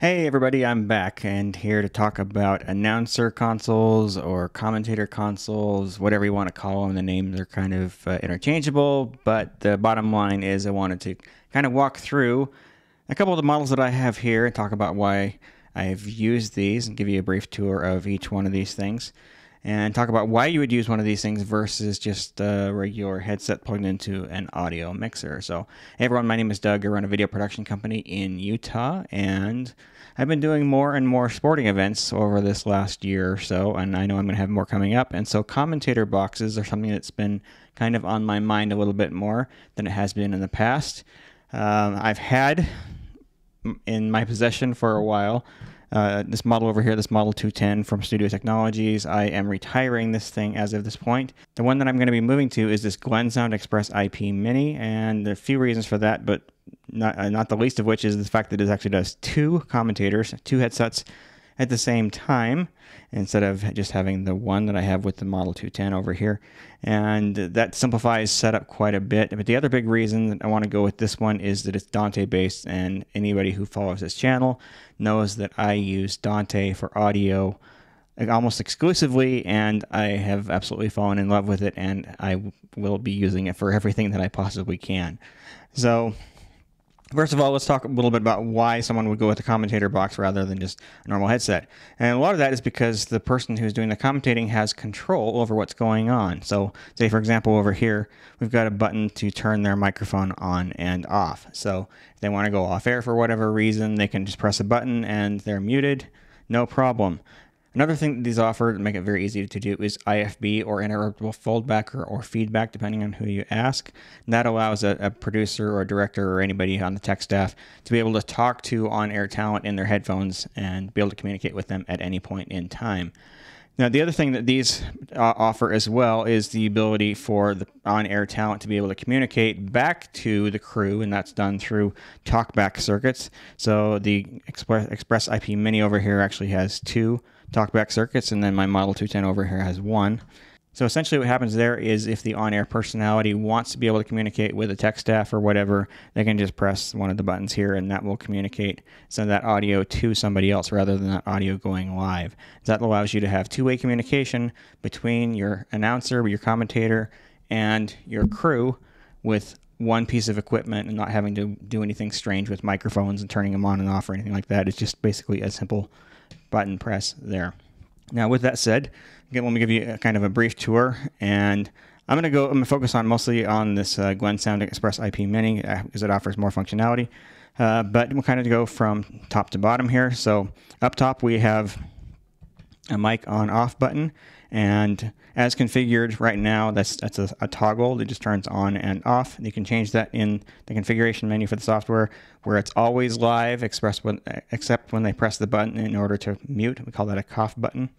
Hey everybody, I'm back and here to talk about announcer consoles or commentator consoles, whatever you want to call them. The names are kind of uh, interchangeable, but the bottom line is I wanted to kind of walk through a couple of the models that I have here and talk about why I've used these and give you a brief tour of each one of these things and talk about why you would use one of these things versus just a regular headset plugged into an audio mixer. So, hey everyone, my name is Doug. I run a video production company in Utah, and I've been doing more and more sporting events over this last year or so, and I know I'm going to have more coming up. And so, commentator boxes are something that's been kind of on my mind a little bit more than it has been in the past. Um, I've had in my possession for a while uh, this model over here, this Model 210 from Studio Technologies, I am retiring this thing as of this point. The one that I'm going to be moving to is this Glensound Express IP Mini, and there are a few reasons for that, but not, uh, not the least of which is the fact that it actually does two commentators, two headsets at the same time instead of just having the one that I have with the Model 210 over here. And that simplifies setup quite a bit. But the other big reason that I want to go with this one is that it's Dante based, and anybody who follows this channel knows that I use Dante for audio almost exclusively, and I have absolutely fallen in love with it, and I will be using it for everything that I possibly can. So First of all, let's talk a little bit about why someone would go with a commentator box rather than just a normal headset. And a lot of that is because the person who's doing the commentating has control over what's going on. So, say for example, over here, we've got a button to turn their microphone on and off. So, if they want to go off air for whatever reason, they can just press a button and they're muted, no problem. Another thing that these offer to make it very easy to do is IFB or interruptible foldback or, or feedback, depending on who you ask. And that allows a, a, producer or a director or anybody on the tech staff to be able to talk to on air talent in their headphones and be able to communicate with them at any point in time. Now, the other thing that these uh, offer as well is the ability for the on air talent to be able to communicate back to the crew, and that's done through talkback circuits. So, the Express, Express IP Mini over here actually has two talkback circuits, and then my Model 210 over here has one. So essentially, what happens there is if the on air personality wants to be able to communicate with the tech staff or whatever, they can just press one of the buttons here and that will communicate, send that audio to somebody else rather than that audio going live. That allows you to have two way communication between your announcer, your commentator, and your crew with one piece of equipment and not having to do anything strange with microphones and turning them on and off or anything like that. It's just basically a simple button press there. Now, with that said, again, let me give you a kind of a brief tour, and I'm going to go. I'm going to focus on mostly on this uh, Glensound Express IP Mini uh, because it offers more functionality. Uh, but we'll kind of go from top to bottom here. So up top we have a mic on off button, and as configured right now, that's that's a, a, toggle that just turns on and off. You can change that in the configuration menu for the software, where it's always live, when, except when they press the button in order to mute. We call that a cough button.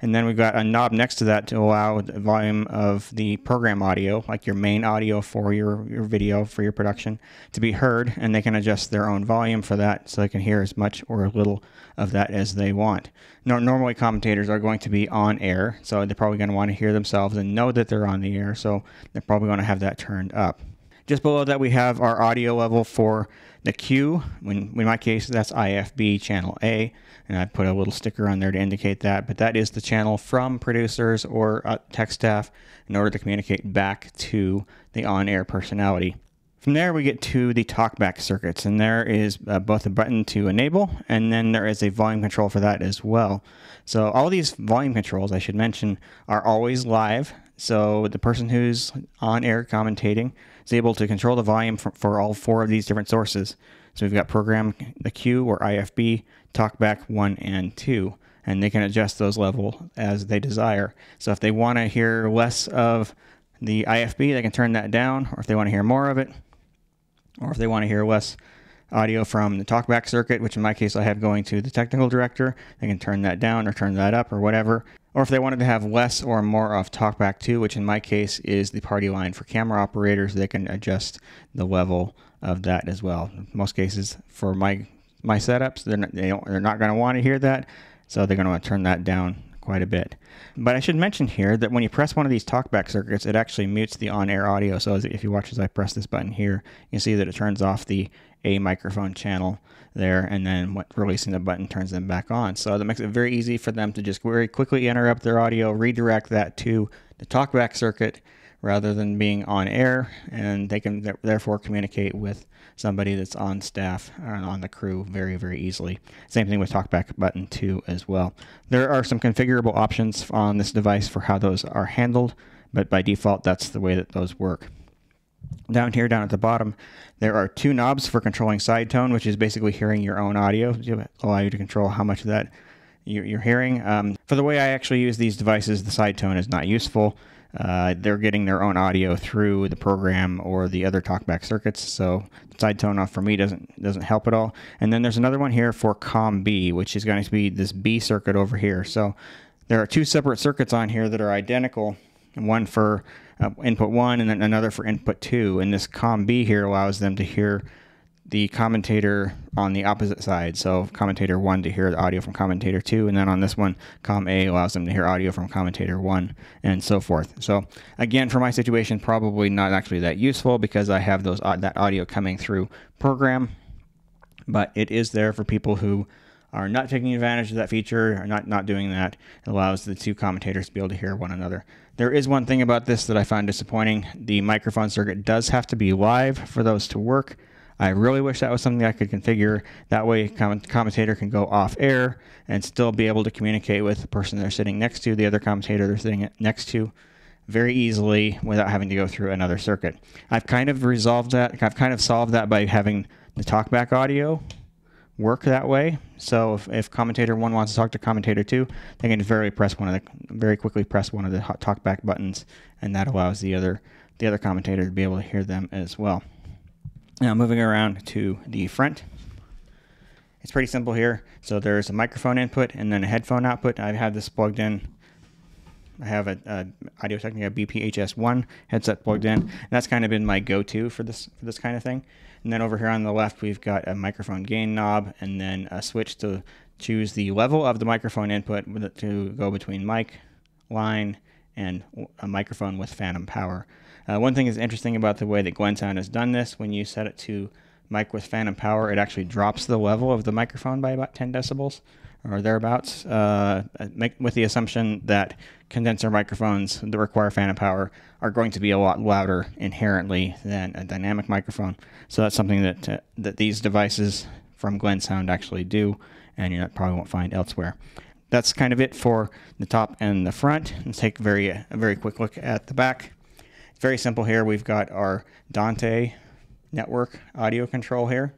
And then we've got a knob next to that to allow the volume of the program audio, like your main audio for your, your video for your production, to be heard. And they can adjust their own volume for that so they can hear as much or a little of that as they want. Normally, commentators are going to be on air, so they're probably going to want to hear themselves and know that they're on the air, so they're probably going to have that turned up. Just below that, we have our audio level for the Q. When, in my case, that's IFB channel A, and I put a little sticker on there to indicate that. But that is the channel from producers or uh, tech staff in order to communicate back to the on-air personality. From there, we get to the talkback circuits, and there is uh, both a button to enable, and then there is a volume control for that as well. So all these volume controls, I should mention, are always live. So the person who's on air commentating is able to control the volume for, for all four of these different sources. So we've got program the Q or IFB, talkback one and two, and they can adjust those level as they desire. So if they want to hear less of the IFB, they can turn that down, or if they want to hear more of it, or if they want to hear less audio from the talkback circuit, which in my case I have going to the technical director, they can turn that down or turn that up or whatever. Or if they wanted to have less or more of talkback 2, which in my case is the party line for camera operators, they can adjust the level of that as well. In most cases, for my my setups, they're not, they they're not going to want to hear that, so they're going to want to turn that down quite a bit. But I should mention here that when you press one of these talkback circuits, it actually mutes the on-air audio. So if you watch as I press this button here, you can see that it turns off the A microphone channel there, and then what, releasing the button turns them back on. So that makes it very easy for them to just very quickly interrupt their audio, redirect that to the talkback circuit rather than being on air, and they can therefore communicate with somebody that's on staff or on the crew very, very easily. Same thing with TalkBack button 2 as well. There are some configurable options on this device for how those are handled, but by default, that's the way that those work. Down here, down at the bottom, there are two knobs for controlling side tone, which is basically hearing your own audio, to allow you to control how much of that you're hearing. Um, for the way I actually use these devices, the side tone is not useful. Uh, they're getting their own audio through the program or the other talkback circuits, so side tone off for me doesn't doesn't help at all. And then there's another one here for COM B, which is going to be this B circuit over here. So there are two separate circuits on here that are identical, one for uh, input one and then another for input two. And this COM B here allows them to hear the commentator on the opposite side. So commentator one to hear the audio from commentator two, and then on this one, com A allows them to hear audio from commentator one, and so forth. So again, for my situation, probably not actually that useful because I have those uh, that audio coming through program, but it is there for people who are not taking advantage of that feature or not not doing that. It allows the two commentators to be able to hear one another. There is one thing about this that I find disappointing. The microphone circuit does have to be live for those to work. I really wish that was something I could configure. That way, commentator can go off air and still be able to communicate with the person they're sitting next to, the other commentator they're sitting next to, very easily without having to go through another circuit. I've kind of resolved that. I've kind of solved that by having the talkback audio work that way. So if, if commentator one wants to talk to commentator two, they can very press one of the very quickly press one of the talkback buttons, and that allows the other the other commentator to be able to hear them as well. Now moving around to the front. It's pretty simple here. So there's a microphone input and then a headphone output. I have this plugged in. I have a, a Audio Technica BPHS1 headset plugged in. And that's kind of been my go-to for this for this kind of thing. And then over here on the left, we've got a microphone gain knob and then a switch to choose the level of the microphone input to go between mic, line, and a microphone with phantom power. Uh, one thing is interesting about the way that Glensound has done this, when you set it to mic with phantom power, it actually drops the level of the microphone by about 10 decibels or thereabouts, uh, with the assumption that condenser microphones that require phantom power are going to be a lot louder inherently than a dynamic microphone. So that's something that uh, that these devices from Glensound actually do, and you probably won't find elsewhere. That's kind of it for the top and the front. Let's take very a very quick look at the back very simple here. We've got our Dante network audio control here.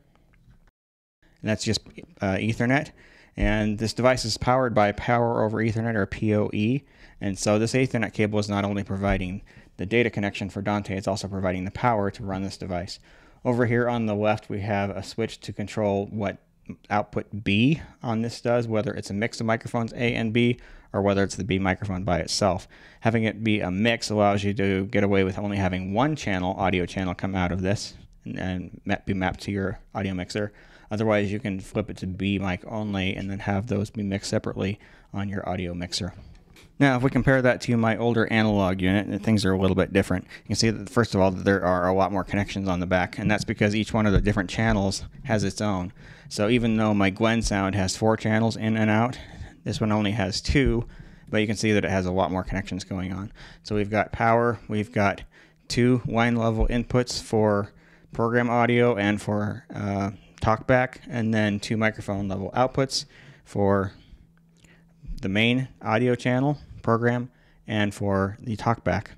And that's just uh, Ethernet. And this device is powered by Power over Ethernet or PoE. And so this Ethernet cable is not only providing the data connection for Dante, it's also providing the power to run this device. Over here on the left, we have a switch to control what output B on this does, whether it's a mix of microphones A and B or whether it's the B microphone by itself. Having it be a mix allows you to get away with only having one channel, audio channel, come out of this and, and be mapped to your audio mixer. Otherwise, you can flip it to B mic only and then have those be mixed separately on your audio mixer. Now, if we compare that to my older analog unit, uh, things are a little bit different. You can see that, first of all, that there are a lot more connections on the back, and that's because each one of the different channels has its own. So even though my Glensound has four channels in and out, this one only has two, but you can see that it has a lot more connections going on. So we've got power, we've got two line level inputs for program audio and for uh, talkback, and then two microphone level outputs for the main audio channel program and for the talkback.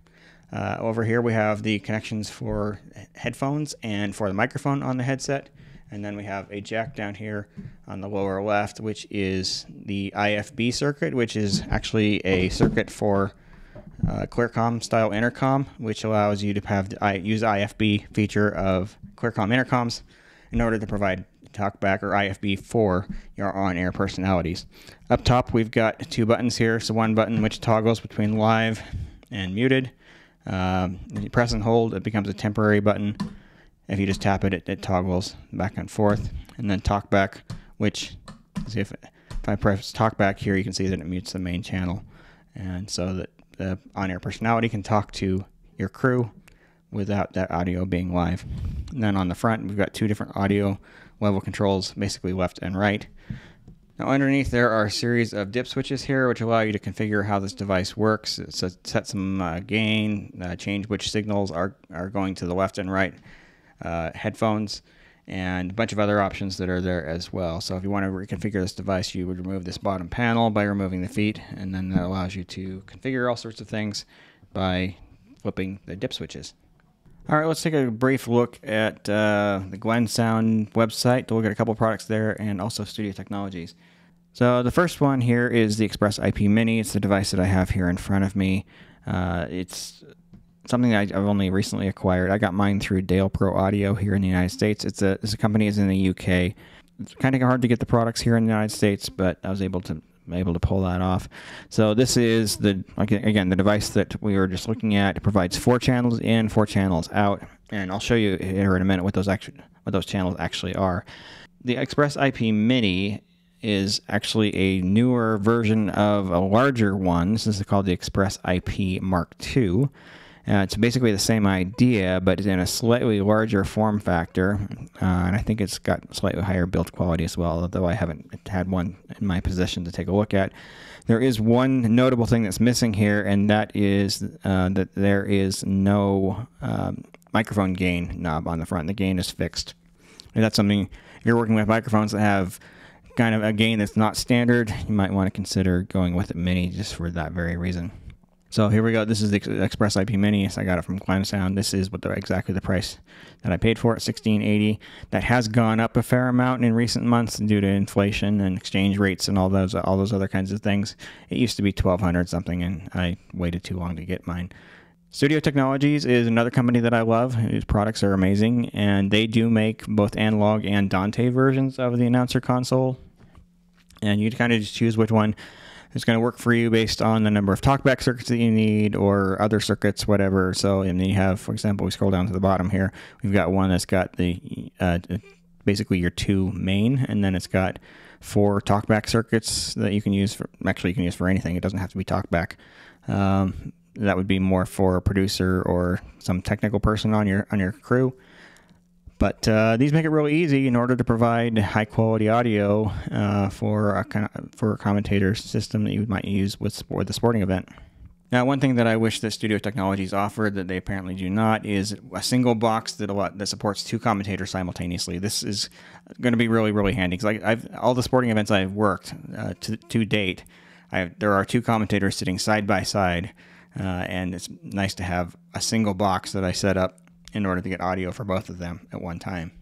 Uh, over here we have the connections for headphones and for the microphone on the headset. And then we have a jack down here on the lower left, which is the IFB circuit, which is actually a circuit for uh, Clearcom style intercom, which allows you to have the, use the IFB feature of Clearcom intercoms in order to provide talkback or IFB for your on-air personalities. Up top, we've got two buttons here. So one button which toggles between live and muted. Um, you press and hold, it becomes a temporary button. If you just tap it, it, it toggles back and forth. And then talkback, which if if I press talkback here, you can see that it mutes the main channel. And so that the on-air personality can talk to your crew without that audio being live. And then on the front, we've got two different audio level controls, basically left and right. Now underneath there are a series of dip switches here which allow you to configure how this device works. So set some uh, gain, uh, change which signals are, are going to the left and right uh, headphones, and a bunch of other options that are there as well. So if you want to reconfigure this device, you would remove this bottom panel by removing the feet, and then that allows you to configure all sorts of things by flipping the dip switches. All right, let's take a brief look at uh, the Glensound website to look at a couple products there and also Studio Technologies. So the first one here is the Express IP Mini. It's the device that I have here in front of me. Uh, it's something I've only recently acquired. I got mine through Dale Pro Audio here in the United States. It's a, it's a company is in the UK. It's kind of hard to get the products here in the United States, but I was able to able to pull that off. So this is the again the device that we were just looking at. It provides four channels in, four channels out, and I'll show you here in a minute what those actually what those channels actually are. The Express IP Mini is actually a newer version of a larger one. This is called the Express IP Mark II. Uh, it's basically the same idea, but in a slightly larger form factor, uh, and I think it's got slightly higher build quality as well, although I haven't had one in my possession to take a look at. There is one notable thing that's missing here, and that is uh, that there is no um, microphone gain knob on the front. The gain is fixed. And that's something if you're working with microphones that have kind of a gain that's not standard. You might want to consider going with a mini just for that very reason. So here we go. This is the Express IP Mini. I got it from Glensound. This is what the, exactly the price that I paid for it, 1680. That has gone up a fair amount in recent months due to inflation and exchange rates and all those all those other kinds of things. It used to be 1200 something, and I waited too long to get mine. Studio Technologies is another company that I love. His products are amazing, and they do make both analog and Dante versions of the announcer console. And you kind of just choose which one it's going to work for you based on the number of talkback circuits that you need or other circuits, whatever. So, and then you have, for example, we scroll down to the bottom here. We've got one that's got the uh, basically your two main, and then it's got four talkback circuits that you can use for. Actually, you can use for anything. It doesn't have to be talkback. Um, that would be more for a producer or some technical person on your on your crew. But uh, these make it really easy in order to provide high quality audio uh, for a for a commentator system that you might use with, the sporting event. Now, one thing that I wish that Studio Technologies offered that they apparently do not is a single box that lot, that supports two commentators simultaneously. This is going to be really really handy because I've all the sporting events I've worked uh, to to date, have, there are two commentators sitting side by side, uh, and it's nice to have a single box that I set up in order to get audio for both of them at one time.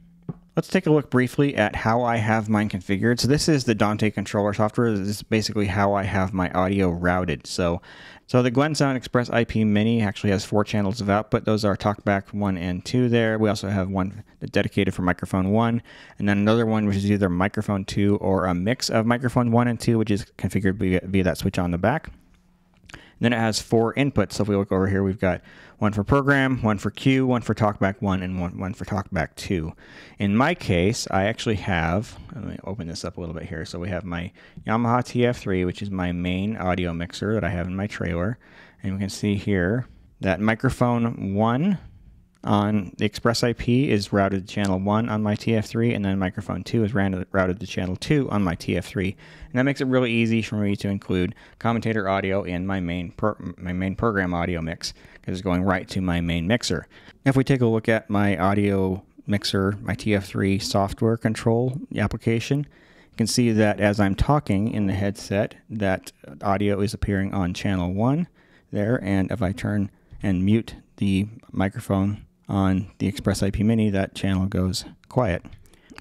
Let's take a look briefly at how I have mine configured. So this is the Dante controller software. This is basically how I have my audio routed. So, so the Glensound Express IP Mini actually has four channels of output. Those are TalkBack 1 and 2 there. We also have one dedicated for microphone 1, and then another one which is either microphone 2 or a mix of microphone 1 and 2, which is configured via, via that switch on the back. Then it has four inputs. So if we look over here, we've got one for program, one for cue, one for talkback one, and one, one for talkback two. In my case, I actually have, let me open this up a little bit here. So we have my Yamaha TF3, which is my main audio mixer that I have in my trailer. And we can see here that microphone one on the Express IP is routed to channel 1 on my TF3, and then microphone 2 is routed to channel 2 on my TF3. And that makes it really easy for me to include commentator audio in my main, my main program audio mix, because it's going right to my main mixer. If we take a look at my audio mixer, my TF3 software control application, you can see that as I'm talking in the headset, that audio is appearing on channel 1 there, and if I turn and mute the microphone on the Express IP Mini, that channel goes quiet.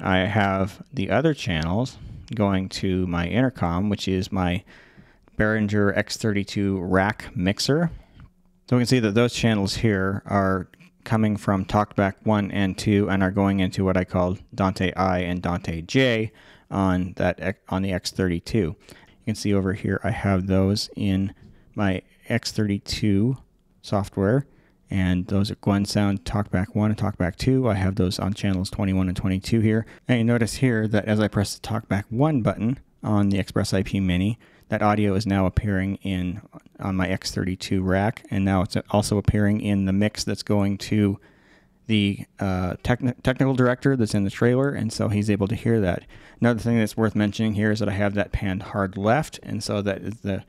I have the other channels going to my intercom, which is my Behringer X32 rack mixer. So we can see that those channels here are coming from TalkBack 1 and 2 and are going into what I call Dante I and Dante J on that on the X32. You can see over here I have those in my X32 software and those are Glensound Talkback 1 and Talkback 2. I have those on channels 21 and 22 here. And you notice here that as I press the Talkback 1 button, on the Express IP Mini. That audio is now appearing in on my X32 rack, and now it's also appearing in the mix that's going to the uh, techni- technical director that's in the trailer, and so he's able to hear that. Another thing that's worth mentioning here is that I have that panned hard left, and so that the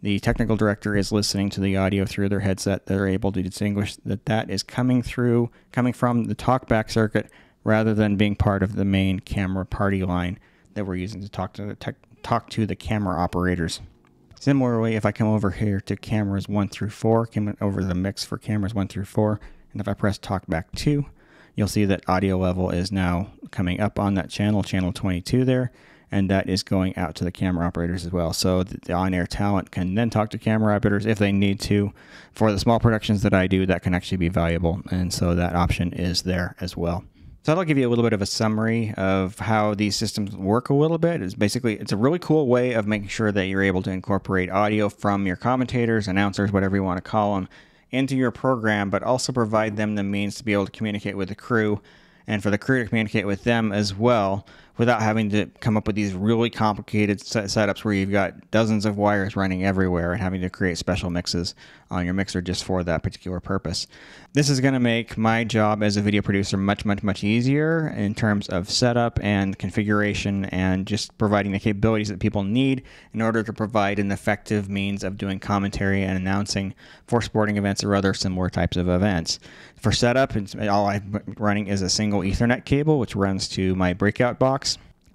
the technical director is listening to the audio through their headset. They're able to distinguish that that is coming through, coming from the talkback circuit, rather than being part of the main camera party line that we're using to talk to the tech, talk to the camera operators. Similarly, if I come over here to cameras one through four, come over the mix for cameras one through four, and if I press talkback two, you'll see that audio level is now coming up on that channel, channel 22 there, and that is going out to the camera operators as well. So the on-air talent can then talk to camera operators if they need to. For the small productions that I do, that can actually be valuable, and so that option is there as well. So that'll give you a little bit of a summary of how these systems work a little bit. It's basically it's a really cool way of making sure that you're able to incorporate audio from your commentators, announcers, whatever you want to call them, into your program, but also provide them the means to be able to communicate with the crew and for the crew to communicate with them as well without having to come up with these really complicated set- setups where you've got dozens of wires running everywhere and having to create special mixes on your mixer just for that particular purpose. This is going to make my job as a video producer much, much, much easier in terms of setup and configuration and just providing the capabilities that people need in order to provide an effective means of doing commentary and announcing for sporting events or other similar types of events. For setup, all I'm running is a single Ethernet cable, which runs to my breakout box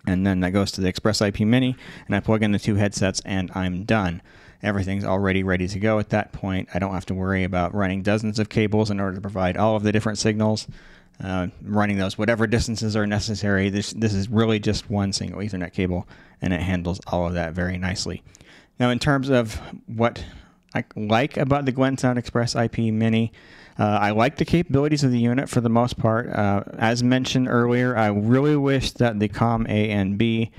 and then that goes to the Express IP Mini, and I plug in the two headsets, and I'm done. Everything's already ready to go at that point. I don't have to worry about running dozens of cables in order to provide all of the different signals. Uh, running those whatever distances are necessary. This this is really just one single Ethernet cable, and it handles all of that very nicely. Now, in terms of what I like about the Glensound Express IP Mini, uh, I like the capabilities of the unit for the most part. Uh, as mentioned earlier, I really wish that the COM A and B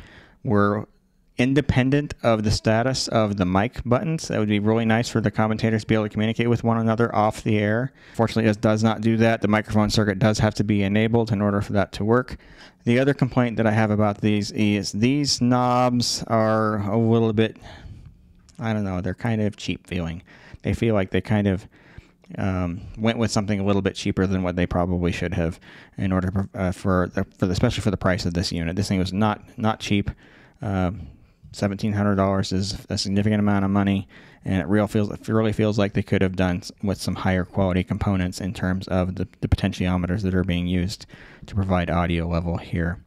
were independent of the status of the mic buttons. That would be really nice for the commentators to be able to communicate with one another off the air. Fortunately, it does not do that. The microphone circuit does have to be enabled in order for that to work. The other complaint that I have about these is these knobs are a little bit, I don't know, they're kind of cheap feeling. They feel like they kind of um, went with something a little bit cheaper than what they probably should have in order uh, for the, for the, especially for the price of this unit. This thing was not not cheap. Uh, Seventeen hundred dollars is a significant amount of money, and it real feels it really feels like they could have done with some higher quality components in terms of the, the potentiometers that are being used to provide audio level here.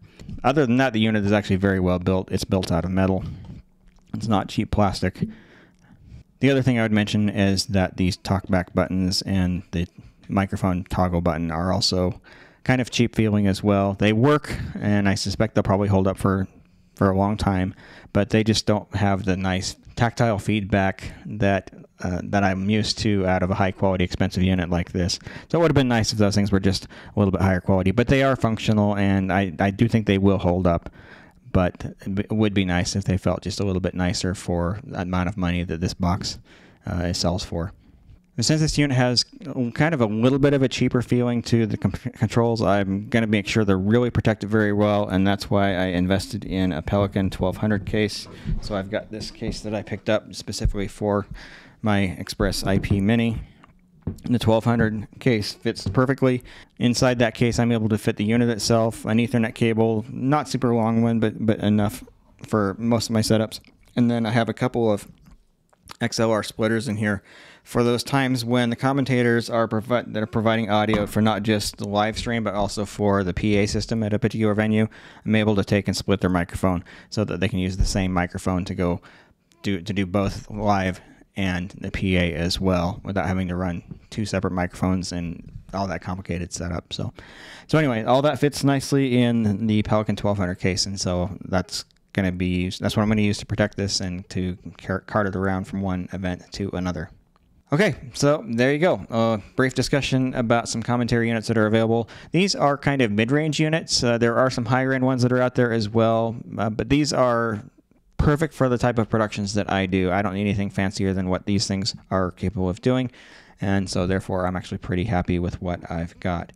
Other than that, the unit is actually very well built. It's built out of metal. It's not cheap plastic. The other thing I would mention is that these talkback buttons and the microphone toggle button are also kind of cheap feeling as well. They work, and I suspect they'll probably hold up for for a long time, but they just don't have the nice tactile feedback that uh, that I'm used to out of a high quality, expensive unit like this. So it would have been nice if those things were just a little bit higher quality, but they are functional, and I, I do think they will hold up but it would be nice if they felt just a little bit nicer for the amount of money that this box uh, sells for. And since this unit has kind of a little bit of a cheaper feeling to the controls, I'm going to make sure they're really protected very well, and that's why I invested in a Pelican 1200 case. So I've got this case that I picked up specifically for my Express IP Mini. The 1200 case fits perfectly. Inside that case, I'm able to fit the unit itself, an Ethernet cable, not super long one, but but enough for most of my setups. And then I have a couple of XLR splitters in here for those times when the commentators are provi- that are providing audio for not just the live stream but also for the PA system at a particular venue. I'm able to take and split their microphone so that they can use the same microphone to go do to do both live and the PA as well without having to run two separate microphones and all that complicated setup. So, so anyway, all that fits nicely in the Pelican 1200 case, and so that's going to be used. That's what I'm going to use to protect this and to cart it around from one event to another. Okay, so there you go. A brief discussion about some commentary units that are available. These are kind of mid-range units. Uh, there are some higher-end ones that are out there as well, uh, but these are perfect for the type of productions that I do. I don't need anything fancier than what these things are capable of doing. And so, therefore, I'm actually pretty happy with what I've got.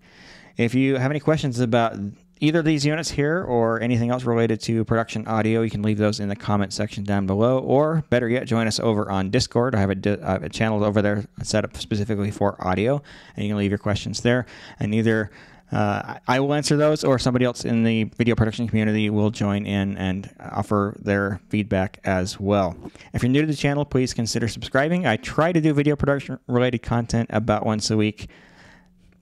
If you have any questions about either of these units here or anything else related to production audio, you can leave those in the comment section down below. Or better yet, join us over on Discord. I have have a channel over there set up specifically for audio, and you can leave your questions there. And either uh, I will answer those, or somebody else in the video production community will join in and offer their feedback as well. If you're new to the channel, please consider subscribing. I try to do video production related content about once a week.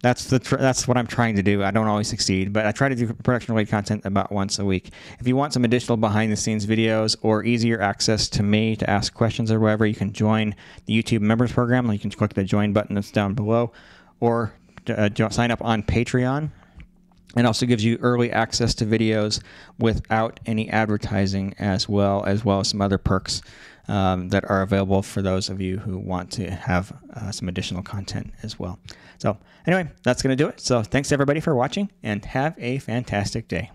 That's the tr- that's what I'm trying to do. I don't always succeed, but I try to do production related content about once a week. If you want some additional behind the scenes videos or easier access to me to ask questions or whatever, you can join the YouTube members program. You can click the join button that's down below, or uh, sign up on Patreon. It also gives you early access to videos without any advertising, as well as well as some other perks um, that are available for those of you who want to have uh, some additional content as well. So, anyway, that's going to do it. So, thanks everybody for watching and have a fantastic day.